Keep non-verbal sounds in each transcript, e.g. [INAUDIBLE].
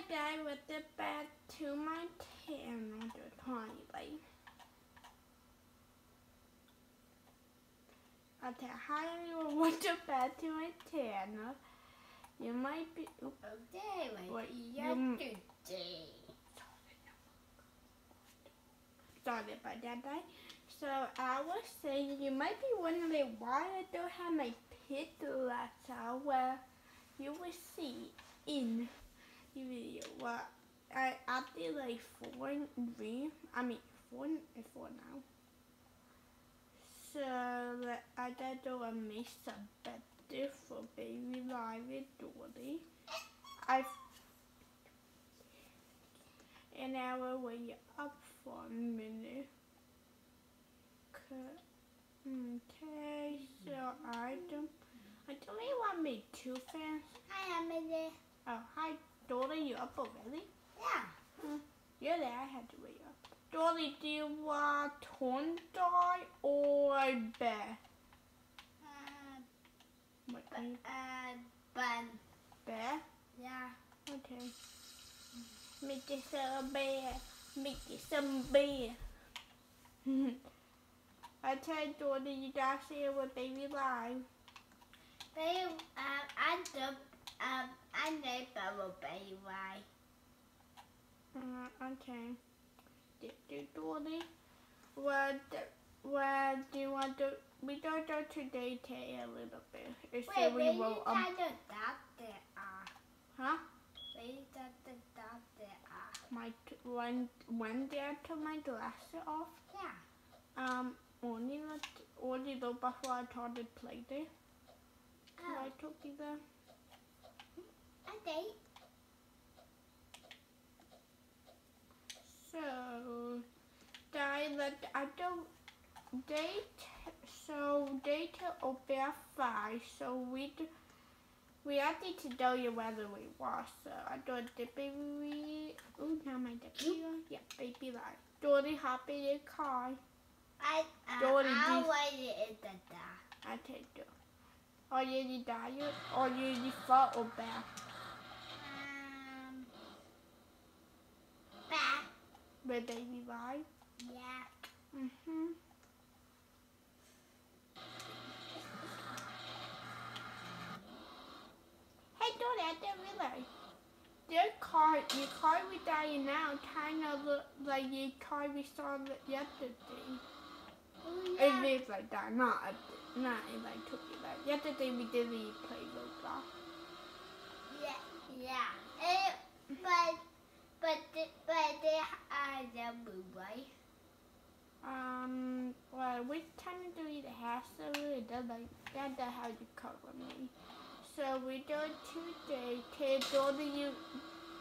my dad with the bed to my channel, the tiny light. Okay, hi everyone, welcome back to my channel. You might be, oops, Okay, my What, dear you- sorry about that, guy. So I was saying, you might be wondering why I don't have my picture out uh, where you will see in video. Well, I after like four and three, I mean four and four now. So I got to uh, make some better for baby live with Dory. I and I will wait up for a minute. Okay, okay so I don't, I don't really want to make two fans. Hi, Emily. Oh, hi, Dolly, you up already? Yeah. Yeah, there, I had to wait up. Dolly, do you want torn dye or bear? Uh, What, uh, bun. bear? Yeah. Okay. Make it some bear. Make it some bear. [LAUGHS] I told Dolly you gotta say it with baby live. They, um, I don't, um, I know Bubble Baby. Uh, okay. Did you Dolly? What, what do you want to, we don't go to daycare a little bit. It's so Wait, we wait, will, you um, kind of that there are. huh? Wait, that the there are. My, when, when did I took my glasses off? Yeah. Um, only not, only though before I started play there. Oh, I took you there. Okay. So, dialect, I don't, date, so date over five, so we, do, we have to tell you whether we watch, so I don't, the baby, oh, now my deputy, yeah, baby life. Dory happy in car, I, uh, Dorothy, I'll do- wait it the that. I take you. Are you the diet, or you the front or back? Um, back. With baby Vibe? Yeah. Mm-hmm. Hey, Dory, I didn't realize. Your car, your car we dying now kind of look like your car we saw yesterday. Oh, It yeah. looks like that, not a- not in like took it like yesterday we did really play Roblox. Yeah, yeah. Eh, but but the, but they are the blue right? Um, well, we kind of do it half so it does like that. That how you cover me. So we do it today. Kid, do you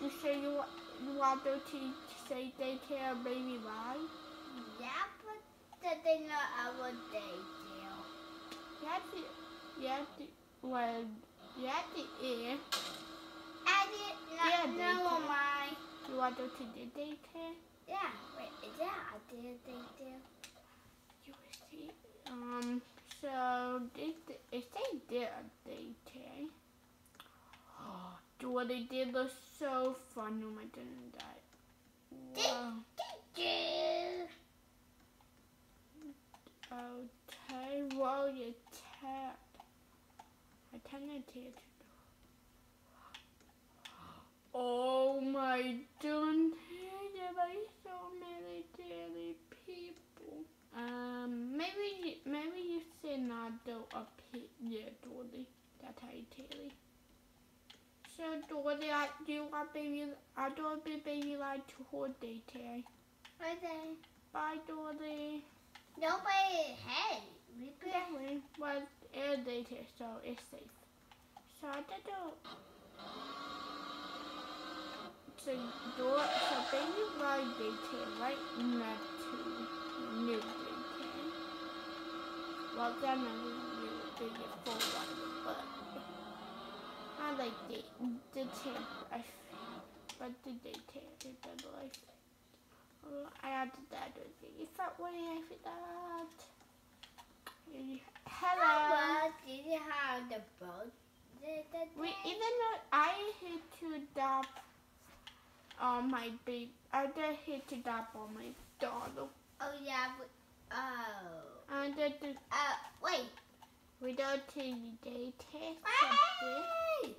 you say you you want to teach say daycare baby live? Yeah, but the thing I would day deal. You have to, you have to, well, you have to eat. I did Yeah, not they know can. why. You want to teach the daycare? Yeah, wait, is that I did they do? You see. Um, so this it say there daycare. [GASPS] Oh, what they did was so fun. Oh my goodness, that. Wow. Okay, roll your tap. I cannot teach. Oh my goodness, there are so many daily people. Um, maybe maybe you say not though up here, yeah, Dorothy. That's how you tell it. So Dorothy, I do you want baby? I don't be baby like to hold daycare. Right there. Bye, Dorothy. Nobody, hey. Definitely. Well, air daycare, so it's safe. So I did do. So door, so baby ride daycare, right? Not to new daycare. Well, then I new daycare for one, but I like the the tip. I but the daycare is the life. Oh, I had to that. If I way I forgot. Hello. Hello, did you have the boat? The, the, We even though I hate to adopt on my baby. I just hit it up on my daughter. Oh yeah. But, oh. And just Uh. Wait. we don't take the day test. Wait.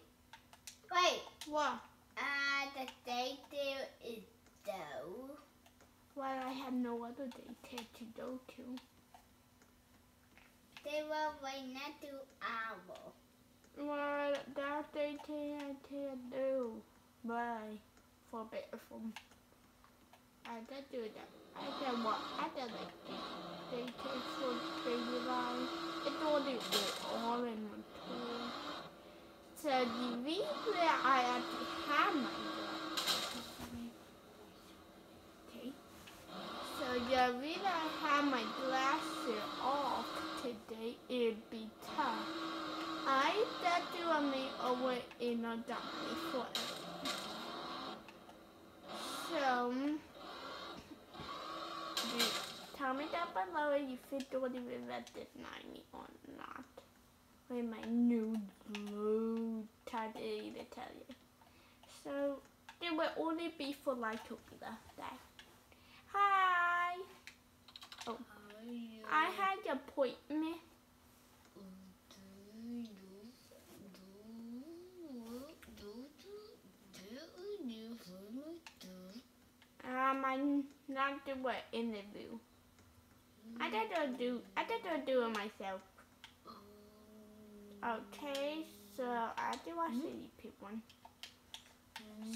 Wait. What? Uh, the date there is though. Well, I have no other day test to go to. They were right next to owl. Well, that day test I can't do. Bye. For better from. I can do that. I can what? I can like the day test for baby life. It's only all in one tool. So the reason I actually have my Okay. So the reason I have my glasses off today is because I got to me over in a dummy forever. So, you tell me down below if you don't even let this me or not. With my new blue tag to tell you. So, it will only be for like a week that. Hi! Oh I had an appointment. Um, I'm not do an interview. I gotta do. I gotta do it myself. Okay, so I do a city pick one.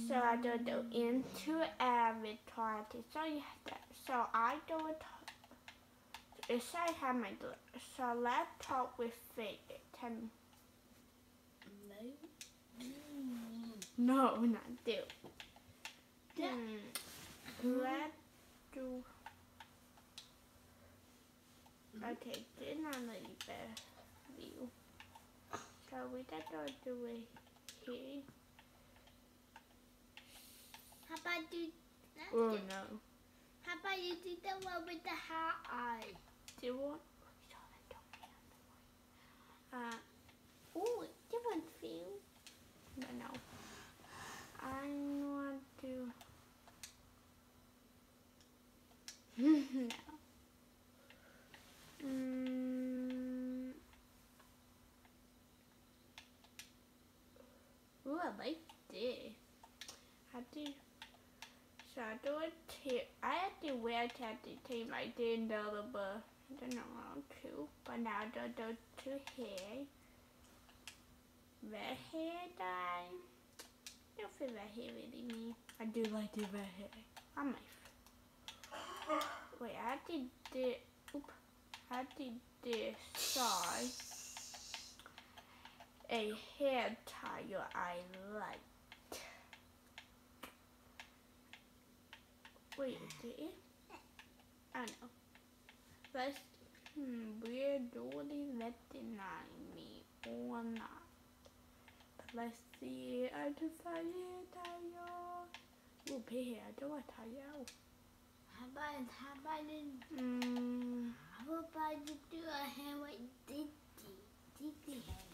So I do do into avatar. So you have to, so I do it. It I have my so let's with fake me. No, not do. Yeah. Hmm. Let's do. Okay, this not really bad view. So we gotta do it here. How about you? Oh no. How about you do the one with the hot eye? Do want? Uh, oh, different view. No, no. I want to. No. Mm. Ooh, I like this. I do. So I do it here. I had to wear tatty tape. I didn't know the but I don't know how to. But now I do do to hair. Red hair dye. I don't feel red hair really me. I do like the red hair. My f- Wait, I did the oop. I did this side. A hair tie I like. Wait, did it? I know. Let's, hmm, we're totally letting me or not. Let's see, I decided tayo. Ooh, pay hair, I do want tayo. How about how about you? Hmm, How about you do a hair with Diddy? Diddy hair.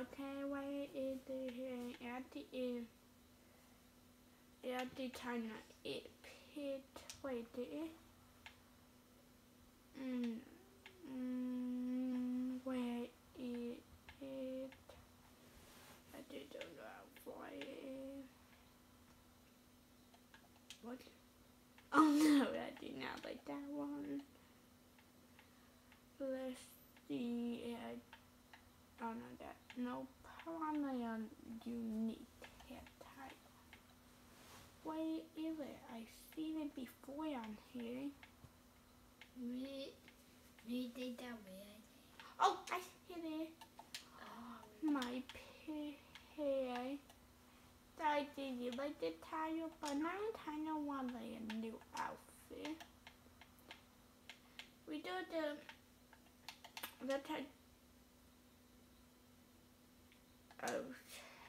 okay, wait, is the hair at the end? At the time it pit, wait, it? Mm, mm, where it it I just don't know how far it is. What? Oh [LAUGHS] no, I did not like that one. Let's see. I, oh no, that no probably on unique hair type. Is it? I seen it before on here. We we did that way. Oh, I see it. Um, my hair. Did you like the tile, but now I kind of want like a new outfit. We do the the type. Oh,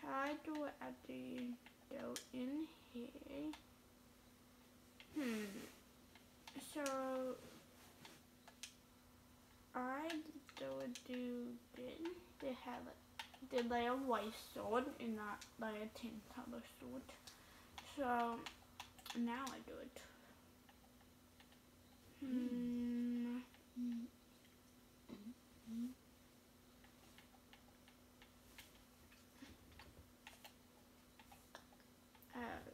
I do it at the go in here. Hmm. So I do do this. They have a the layer white sword and not layer tin color sword. So now I do it. Okay. Mm. I have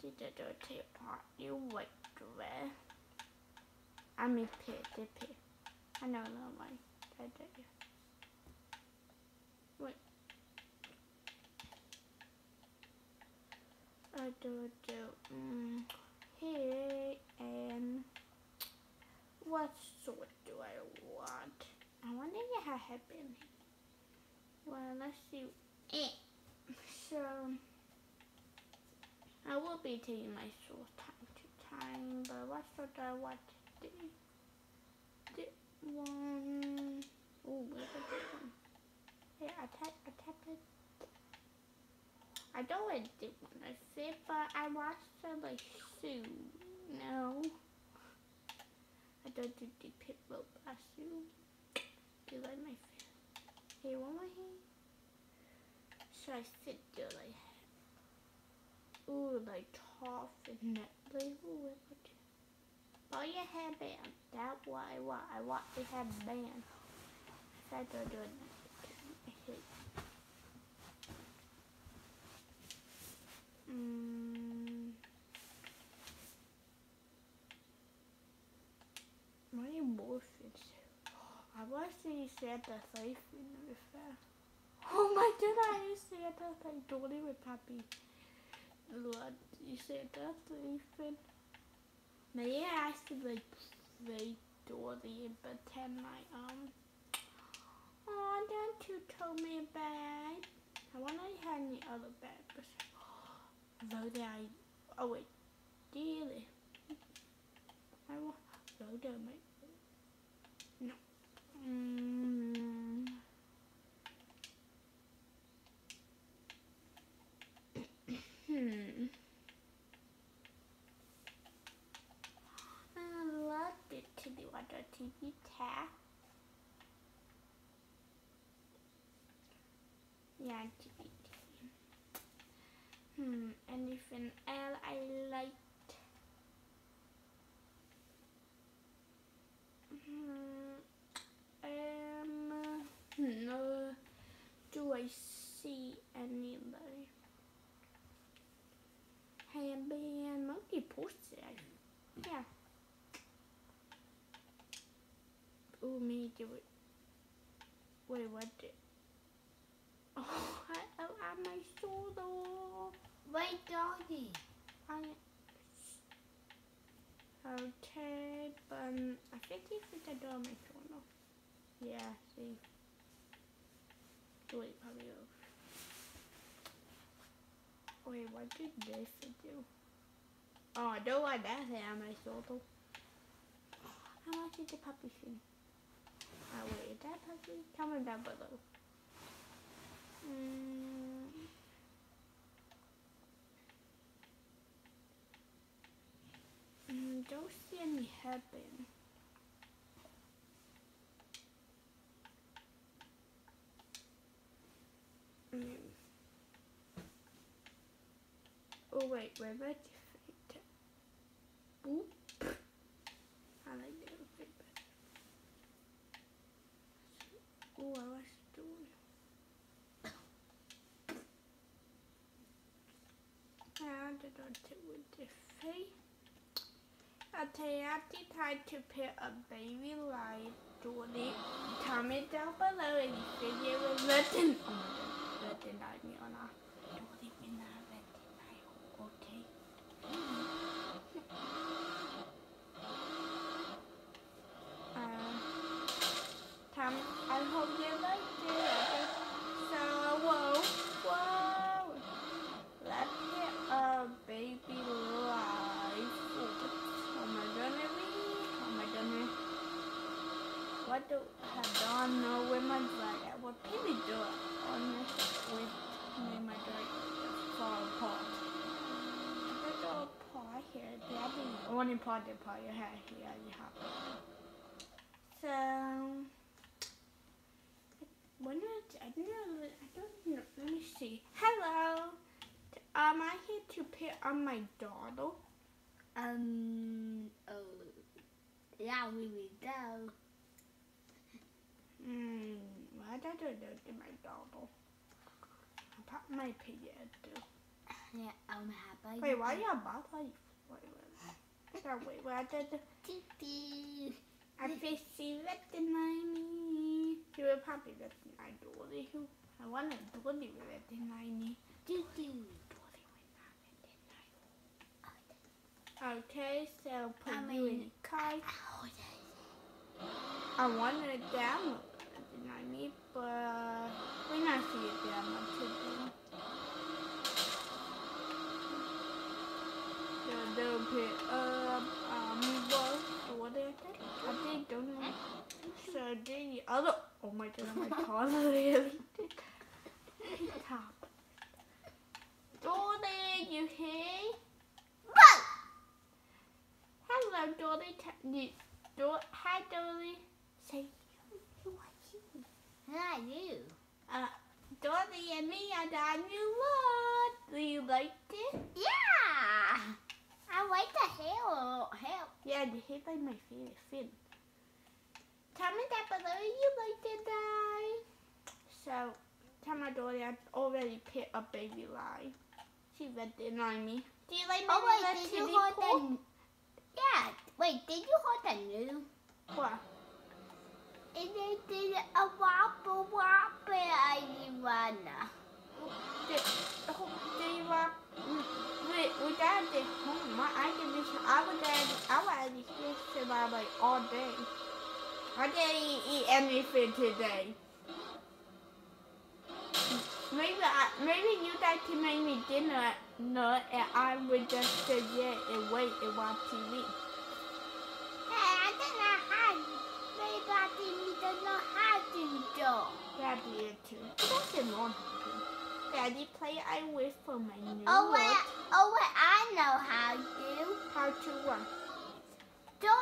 do the dirty part. You wait there. I mean pit, the pit. I know no way. I did it. Wait. I do do mm, here and what sort do I want? I wonder have been. Well, let's see. Eh. So, I will be taking my short time to time, but what should I want to do? The one. Oh, where's the one? Yeah, I tap, I tap it. I don't want to want to fit, but I want to like shoe. No. I don't do the pit rope I shoe. Do like my fit? Hey, one more here. Should I fit the like Ooh, like top and net like ooh, Oh your hairband. That's what I want. I want the hairband. If I don't do it Mm. More fish. I want to see Santa safe in the fair. Oh my god, I Santa like Dolly with Puppy. Lord, you Santa safe in. Maybe I should like play Dolly and pretend like um. Oh, don't you tell me about? I wonder if I had any other bad but Though they I oh wait, really? I want though they might no. Mm. Hmm. I love it to do what the TV tap. Yeah, TV. Hmm, anything else I liked? Hmm, um, no. Do I see any handband monkey poster? Yeah. Oh, me do it. Wait, what? Did, oh, I, I, I my solo. Wait, doggy. I okay, but um, I think if it's a door, my phone off. Yeah, see. Wait, probably off. Wait, what did this do? Oh, I don't want that my shoulder. How much is the puppy thing? Oh, wait, is that puppy? Comment down below. Mm. Mm, don't see any happen. Mm. Oh wait, where you fit? Boop. I like that a bit better. Oh, I was doing. And I don't with the face. A Tayati tried to put a baby light Dolly. Comment down below if you figure it was written my god, written on me on our Dolly in our written I okay. Um, Tom, I hope you liked it. So, whoa, whoa. Let's get a baby life. Oh my goodness, oh my goodness. What do I don't know where my drag at? What can we do on this with me my drag fall apart? It go apart? right here. Daddy, only part of part your hair here. You have. So, when I, I don't know, I don't know. Let me see. Hello. Am I here to pick on my daughter? Um, oh, yeah, we will go. Hmm, I don't know to my daughter. I pop my pig Yeah, um, how about Wait, why you have both? Wait, wait. So, wait, what did Titi. I fish see veterinary. You will probably veterinary Dory who I want a Dory with veterinary. Titi. Dory with not. Okay, so put I you in the car. Oh, I wanted to download veterinary, but we're not see it download today. So they'll put up um what it? I think don't know. So the other oh my god, my paws are really top. Dory, you? Whoa! Hello. T- Do- Hi, Dory. Say you are you. Hi, you. Uh, Dory and me are the new world. Do you like it? Yeah! I like the hair. hair. Yeah, the hit by my favorite fin. Tell me that below you like it, die. So, tell my Dory I already picked a baby lie. She read it on me. Do you like my Oh, wait, did you hold the... Yeah. Wait, did you hold the new? What? And they did a wobble wobble. Wait, we got it home. My I be I I at here about like all day. I didn't eat anything today. Maybe I, maybe you guys can make me dinner, no, and I would just sit there and wait and watch TV. Do. Daddy it too. That's annoying. Daddy play I wait for my new Oh, wait. Oh, wait. I know how to How to what? do.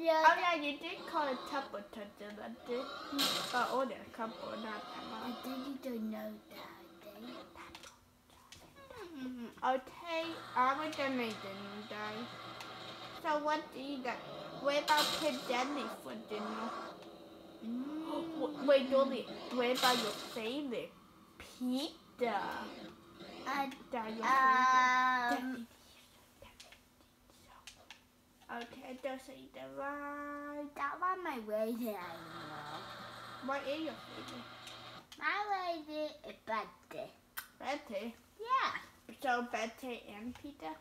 Yeah. Oh yeah, you did call it couple touches, but did uh, oh, there couple, not that I much. didn't know that. Okay, I was gonna dinner, guys. So what do you got? What about Kid Deadly for dinner? Mm. Wait, Dolly, what about your favorite pizza? Uh, That um? Okay, just eat the right. that was my way to know. What is your favorite? My way is better. Betty. Yeah. So Betty and pizza.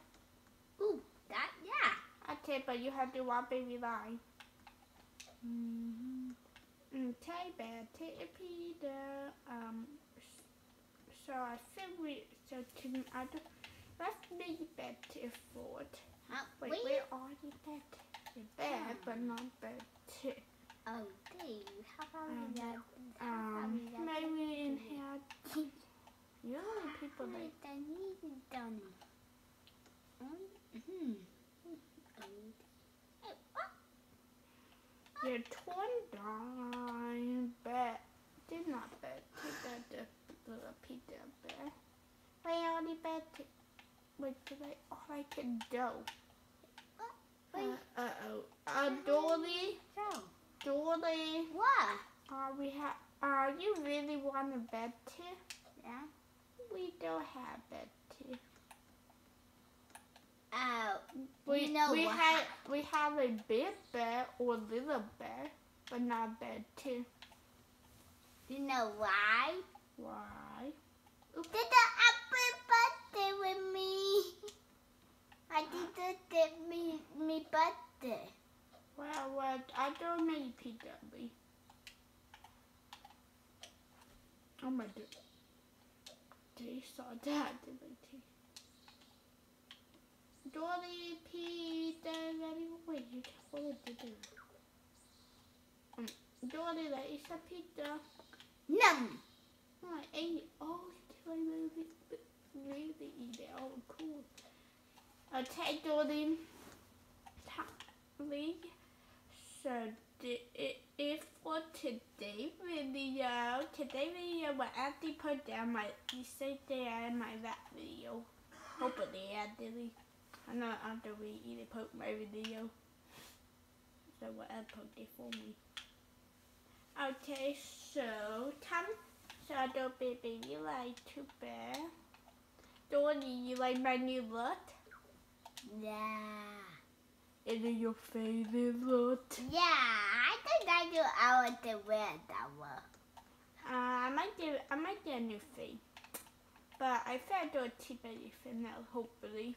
Ooh, that, yeah. Okay, but you have to watch baby line. Mm-hmm. Okay, Betty and pizza. Um. s- So I think we so can I do, let's make Betty food. Huh? Wait, Wait, where are the Betty? The bed, but not Betty. Oh, Dave, how about Um, we that? Um, maybe in here. Usually people like Wait, I need it done. Mm-hmm. Your twin darling bed. Did not bed. Take that the little pizza bed. Where are the bed? Wait, did I? All I can do. Wait, Uh oh. Uh, Dolly, so, Dolly. what? Are we have. Are you really want a bed too? Yeah. We don't have bed Oh, We you know we have we have a big bear or little bear, but not bear too. You know why? Why? Did the happy birthday with me? [LAUGHS] I did the me me birthday. Well, well, I don't pizza. Lee. Oh my god. They saw that, did they? Dolly pizza, ready? Wait, you just you do? Um, Dolly, that is a pizza. Num. Oh, I ate it. Oh, did I really, really eat it? Oh, cool. Okay, Jordan. League. So if for today video, today video will actually put down my you say there in my that video. Hopefully I did. I'm not after we either poke my video. So whatever poke it for me. Okay, so time so don't baby you like too bad. Dorothy, you like my new look? Yeah. Is it your favorite look? Yeah, I think I do. I want to wear that one. Uh, I might do. I might do a new thing, but I think I do a T-Betty thing now. Hopefully.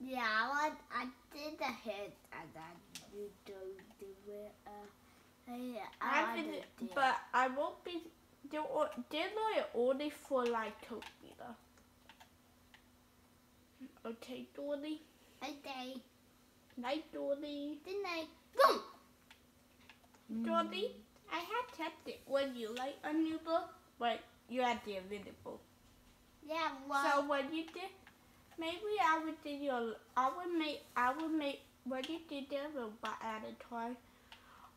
Yeah, I want. I did a hit and then you don't do it. Uh, yeah, I, I want think, to do but I won't be. Do did like only for like Tokyo. Okay, Dorothy. Okay. Night, Dorothy. Good night. Boom. Dorothy, I had it when you like a new book, but you had the available. Yeah, well. So when you did, maybe I would do your, I would make, I would make, when you did the robot toy,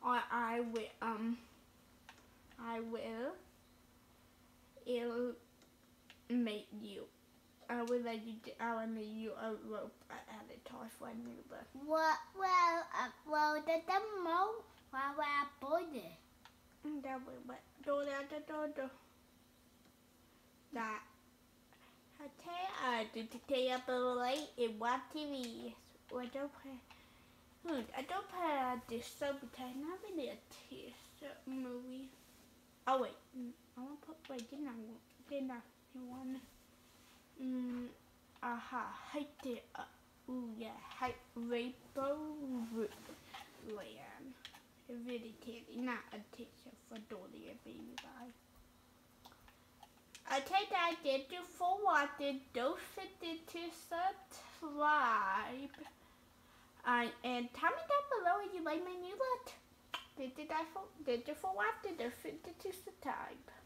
or I will, um, I will, it'll make you, I will let you, do, I will make you a robot avatar for a new book. well, well, uh, well, the demo, well, well, boy, And that way, but do that, do do do. That. Did stay up late and watch TV. I don't play. I don't play uh, this subtitle. Not really a t-shirt movie. Oh wait, mm, I want to put. I? Didn't I? You want? Hmm. Aha, height it up. Ooh yeah, height rainbow land. Really candy, not a t-shirt for Dolly and Baby Guy. I I did you for watching. Don't forget to subscribe. Uh, and tell me down below if you like my new look. Did you, for, did you for watching? Don't forget to subscribe.